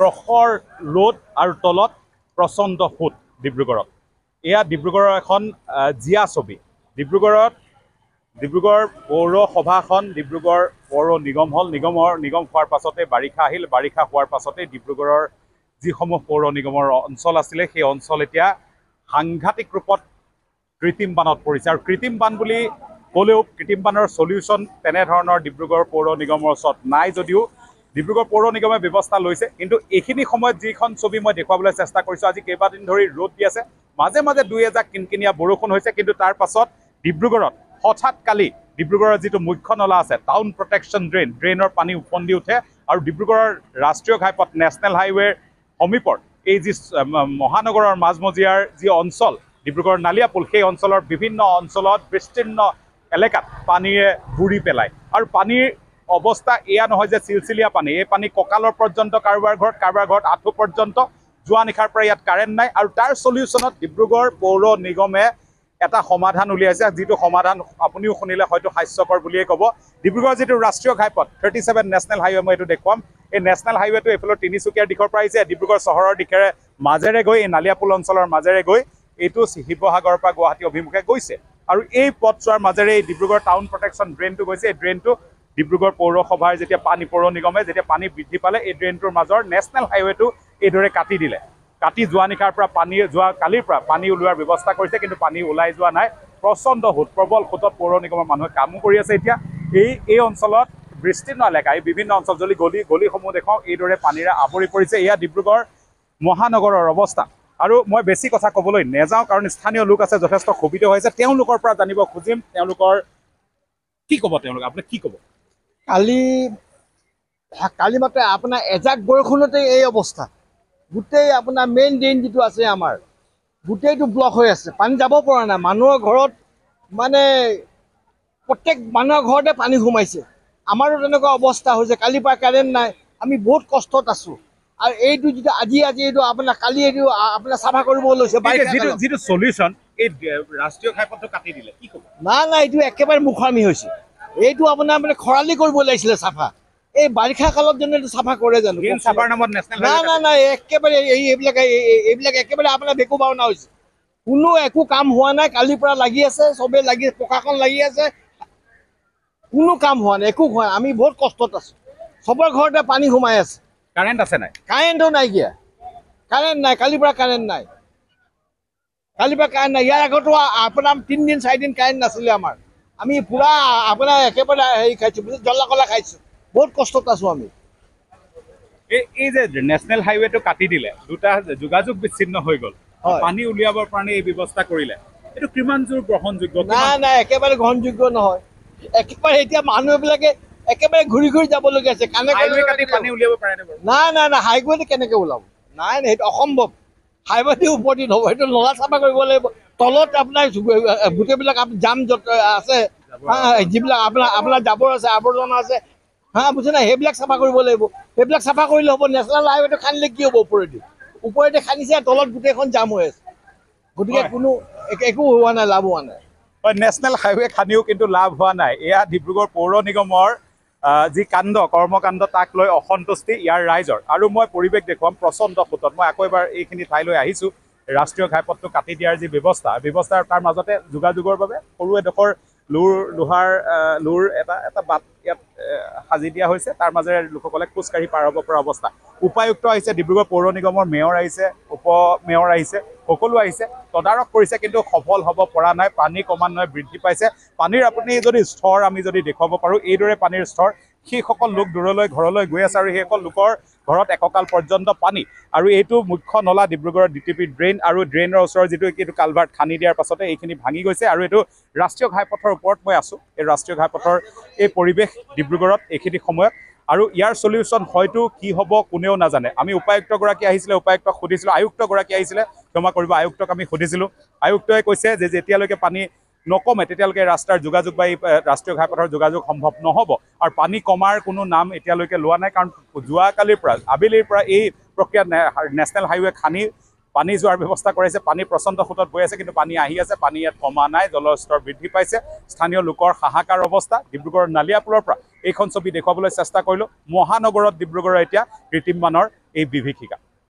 প্ৰখৰ ৰ'দ আৰু তলত প্ৰচণ্ড সোঁত ডিব্ৰুগড়ত। এয়া ডিব্ৰুগড়ৰ এখন জীয়া ছবি। ডিব্ৰুগড়ত ডিব্ৰুগড় পৌৰসভাখন ডিব্ৰুগড় পৌৰ নিগম হ'ল। নিগমৰ নিগম হোৱাৰ পাছতে বাৰিষা আহিল। বাৰিষা হোৱাৰ পাছতে ডিব্ৰুগড়ৰ যিসমূহ পৌৰ নিগমৰ অঞ্চল আছিলে সেই অঞ্চল এতিয়া সাংঘাতিক ৰূপত কৃত্ৰিম বানত পৰিছে। আৰু কৃত্ৰিম বান বুলি ক'লেও কৃত্ৰিম বানৰ চলিউশ্যন তেনেধৰণৰ ডিব্ৰুগড় পৌৰ নিগমৰ ওচৰত নাই যদিও ডিব্ৰুগড় পৌৰ নিগমে ব্যৱস্থা লৈছে। কিন্তু এইখিনি সময়ত যিখন ছবি মই দেখুৱাবলৈ চেষ্টা কৰিছোঁ আজি কেইবাদিন ধৰি ৰ'দ দি আছে। মাজে মাজে দুই এজাক কিনকিনীয়া বৰষুণ হৈছে কিন্তু তাৰ পাছত ডিব্ৰুগড়ত হঠাৎ কালি ডিব্ৰুগড়ৰ যিটো মুখ্য নলা আছে টাউন প্ৰটেকশ্যন ড্ৰেইন ড্ৰেইনৰ পানী ওফন্দি উঠে আৰু ডিব্ৰুগড়ৰ ৰাষ্ট্ৰীয় ঘাইপথ নেশ্যনেল হাইৱেৰ সমীপৰ এই যি মহানগৰৰ মাজমজিয়াৰ যি অঞ্চল ডিব্ৰুগড় নালিয়াপুল সেই অঞ্চলৰ বিভিন্ন অঞ্চলত বিস্তীৰ্ণ এলেকাত পানীৰে বুৰি পেলায়। আৰু পানীৰ অৱস্থা এয়া নহয় যে চিলচিলীয়া পানী এই পানী কঁকালৰ পৰ্যন্ত কাৰোবাৰ ঘৰত কাৰোবাৰ ঘৰত আঁঠু পৰ্যন্ত যোৱা নিশাৰ পৰা ইয়াত কাৰেণ্ট নাই আৰু তাৰ চলিউশ্যনত ডিব্ৰুগড় পৌৰ নিগমে এটা সমাধান উলিয়াইছে যিটো সমাধান আপুনিও শুনিলে হয়তো হাস্যকৰ বুলিয়েই ক'ব। ডিব্ৰুগড়ৰ যিটো ৰাষ্ট্ৰীয় ঘাইপথ থাৰ্টি ছেভেন নেশ্যনেল হাইৱে মই এইটো দেখুৱাম। এই নেশ্যনেল হাইৱেটো এইফালৰ তিনিচুকীয়াৰ দিশৰ পৰা আহিছে ডিব্ৰুগড় চহৰৰ দিশেৰে মাজেৰে গৈ এই নালিয়াপুল অঞ্চলৰ মাজেৰে গৈ এইটো শিৱসাগৰৰ পৰা গুৱাহাটী অভিমুখে গৈছে। আৰু এই পথছোৱাৰ মাজেৰে এই ডিব্ৰুগড় টাউন প্ৰটেকশ্যন ড্ৰেইনটো গৈছে এই ড্ৰেইনটো ডিব্ৰুগড় পৌৰসভাৰ যেতিয়া পানী পৌৰ নিগমে যেতিয়া পানী বৃদ্ধি পালে এই ড্ৰেইনটোৰ মাজৰ নেশ্যনেল হাইৱেটো এইদৰে কাটি দিলে। কাটি যোৱা নিশাৰ পৰা পানী যোৱা কালিৰ পৰা পানী ওলোৱাৰ ব্যৱস্থা কৰিছে কিন্তু পানী ওলাই যোৱা নাই। প্ৰচণ্ড সোঁত প্ৰবল সোঁতত পৌৰ নিগমৰ মানুহে কামো কৰি আছে এতিয়া। এই এই অঞ্চলত বিস্তীৰ্ণ এলেকা এই বিভিন্ন অঞ্চল যদি গলি গলিসমূহ দেখুৱাওঁ এইদৰে পানীৰে আৱৰি পৰিছে। এয়া ডিব্ৰুগড় মহানগৰৰ অৱস্থা। আৰু মই বেছি কথা ক'বলৈ নেযাওঁ কাৰণ স্থানীয় লোক আছে যথেষ্ট ক্ষোভিত হৈছে তেওঁলোকৰ পৰা জানিব খুজিম। তেওঁলোকৰ কি ক'ব তেওঁলোক? আপুনি কি ক'ব? কালি কালি মাত্ৰ আপোনাৰ এজাক বৰষুণতে এই অৱস্থা। গোটেই আপোনাৰ মেইন ড্ৰেইন যিটো আছে আমাৰ গোটেইটো ব্লক হৈ আছে। পানী যাব পৰা নাই। মানুহৰ ঘৰত মানে প্ৰত্যেক মানুহৰ ঘৰতে পানী সোমাইছে। আমাৰো তেনেকুৱা অৱস্থা হৈছে। কালিৰ পৰা কাৰেণ্ট নাই। আমি বহুত কষ্টত আছো। আৰু এইটো যিটো আজি আজি এইটো আপোনাৰ কালি এইটো আপোনাৰ চাফা কৰিব লৈছে। যিটো চলিউশ্যন এই ৰাষ্ট্ৰীয় ঘাইপথটো কাটি দিলে। কি ক'ব? নাই নাই এইটো একেবাৰে মুখামি হৈছে। এইটো আপোনাৰ মানে খৰালি কৰিব লাগিছিলে চাফা। এই বাৰিষা কালত এইটো চাফা কৰে জানো? নাই নাই নাই একেবাৰে এই এইবিলাক এই- এই- এইবিলাক একেবাৰে আপোনাৰ বেকু বাওনা হৈছে। কোনো একো কাম হোৱা নাই কালিৰ পৰা লাগি আছে চবে লাগি প্ৰশাসন লাগি আছে। কোনো কাম হোৱা নাই একো হোৱা নাই। আমি বহুত কষ্টত আছো। চবৰে ঘৰতে পানী সোমাই আছে। কাৰেণ্ট আছে নাই? কাৰেণ্টো নাইকিয়া। কাৰেণ্ট নাই কালিৰ পৰা কাৰেণ্ট নাই। কালিৰ পৰা কাৰেণ্ট নাই। ইয়াৰ আগতো আপোনাৰ তিনিদিন চাৰিদিন কাৰেণ্ট নাছিলে আমাৰ। আমি পূৰা আপোনাৰ একেবাৰে হেৰি খাইছোঁ জ্বলা কলা খাইছোঁ। বহুত কষ্টত আছোঁ আমি। এই এই যে নেশ্যনেল হাইৱেটো কাটি দিলে দুটা যোগাযোগ বিচ্ছিন্ন হৈ গ'ল। পানী উলিয়াবৰ কাৰণে এই ব্যৱস্থা কৰিলে। এইটো কিমান জোৰ গ্ৰহণযোগ্য নাই নাই একেবাৰে গ্ৰহণযোগ্য নহয়। একেবাৰে এতিয়া মানুহবিলাকে একেবাৰে ঘূৰি ঘূৰি যাবলগীয়া আছে কানে হাইৱে কাটি কানে পানী উলিয়াব পাৰে নে বাৰু? নাই নাই নাই হাইৱেতে কেনেকে ওলাব? নাই নাই সেইটো অসম্ভৱ। হাইৱেদি ওপৰদি নহ'ব সেইটো নলা চাফা কৰিব লাগিব। তলত আপোনাৰ গোটেইবিলাক জাম য'ত আছে যিবিলাক আপোনাৰ আপোনাৰ জাবৰ আছে আৱৰ্জনা আছে হা বুজিছে নাই? সেইবিলাক চাফা কৰিব লাগিব। সেইবিলাক চাফা কৰিলে হ'ব নেশ্যনেল হাইৱেটো খান্দিলে কি হ'ব ওপৰেদি? ওপৰেদি খান্দিছে তলত গোটেইখন জাম হৈ আছে। গতিকে। কোনো এক- হোৱা নাই লাভ হোৱা নাই। হয় নেশ্যনেল হাইৱে খান্দিও কিন্তু লাভ হোৱা নাই। এয়া ডিব্ৰুগড় পৌৰ নিগমৰ যি কাণ্ড কৰ্মকাণ্ড তাক লৈ অসন্তুষ্টি ইয়াৰ ৰাইজৰ। আৰু মই পৰিৱেশ দেখুৱাম প্ৰচণ্ড সোঁতত মই আকৌ এবাৰ এইখিনি ঠাইলৈ আহিছোঁ। ৰাষ্ট্ৰীয় ঘাইপথটো কাটি দিয়াৰ যি ব্যৱস্থা ব্যৱস্থাৰ তাৰ মাজতে যোগাযোগৰ বাবে সৰু এডোখৰ লোৰ লোহাৰ লোৰ এটা এটা বাট ইয়াত সাজি দিয়া হৈছে। তাৰ মাজেৰে লোকসকলে খোজকাঢ়ি পাৰ হ'ব পৰা অৱস্থা। উপায়ুক্ত আহিছে ডিব্ৰুগড় পৌৰ নিগমৰ মেয়ৰ আহিছে উপ মেয়ৰ আহিছে সকলো আহিছে তদাৰক কৰিছে কিন্তু সফল হ'ব পৰা নাই। পানী ক্ৰমান্বয়ে বৃদ্ধি পাইছে। পানীৰ আপুনি যদি স্তৰ আমি যদি দেখুৱাব পাৰোঁ এইদৰে পানীৰ স্তৰ সেইসকল লোক দূৰলৈ ঘৰলৈ গৈ আছে আৰু সেইসকল লোকৰ ঘৰত এককাল পৰ্যন্ত পানী। আৰু এইটো মুখ্য নলা ডিব্ৰুগড়ৰ ডি টি পি ড্ৰেইন আৰু ড্ৰেইনৰ ওচৰৰ যিটো এইটো কালভাৰ্ট খান্দি দিয়াৰ পাছতে এইখিনি ভাঙি গৈছে। আৰু এইটো ৰাষ্ট্ৰীয় ঘাইপথৰ ওপৰত মই আছোঁ। এই ৰাষ্ট্ৰীয় ঘাইপথৰ এই পৰিৱেশ ডিব্ৰুগড়ত এইখিনি সময়ত। আৰু ইয়াৰ চলিউশ্যন হয়তো কি হ'ব কোনেও নাজানে। আমি উপায়ুক্তগৰাকী আহিছিলে উপায়ুক্তক সুধিছিলোঁ আয়ুক্তগৰাকী আহিছিলে ক্ষমা কৰিব আয়ুক্তক আমি সুধিছিলোঁ। আয়ুক্তই কৈছে যে যেতিয়ালৈকে পানী নকমে তেতিয়ালৈকে ৰাস্তাৰ যোগাযোগ বা এই ৰাষ্ট্ৰীয় ঘাইপথৰ যোগাযোগ সম্ভৱ নহ'ব। আৰু পানী কমাৰ কোনো নাম এতিয়ালৈকে লোৱা নাই কাৰণ যোৱাকালিৰ পৰা আবেলিৰ পৰা এই প্ৰক্ৰিয়াত নেশ্যনেল হাইৱে খান্দি পানী যোৱাৰ ব্যৱস্থা কৰাইছে পানী প্ৰচণ্ড সোঁতত বৈ আছে কিন্তু পানী আহি আছে পানী ইয়াত কমা নাই জলস্তৰ বৃদ্ধি পাইছে। স্থানীয় লোকৰ হাহাকাৰ অৱস্থা ডিব্ৰুগড়ৰ নালিয়াপুলৰ পৰা এইখন ছবি দেখুৱাবলৈ চেষ্টা কৰিলোঁ। মহানগৰত ডিব্ৰুগড়ৰ এতিয়া কৃত্ৰিম বানৰ এই বিভীষিকা।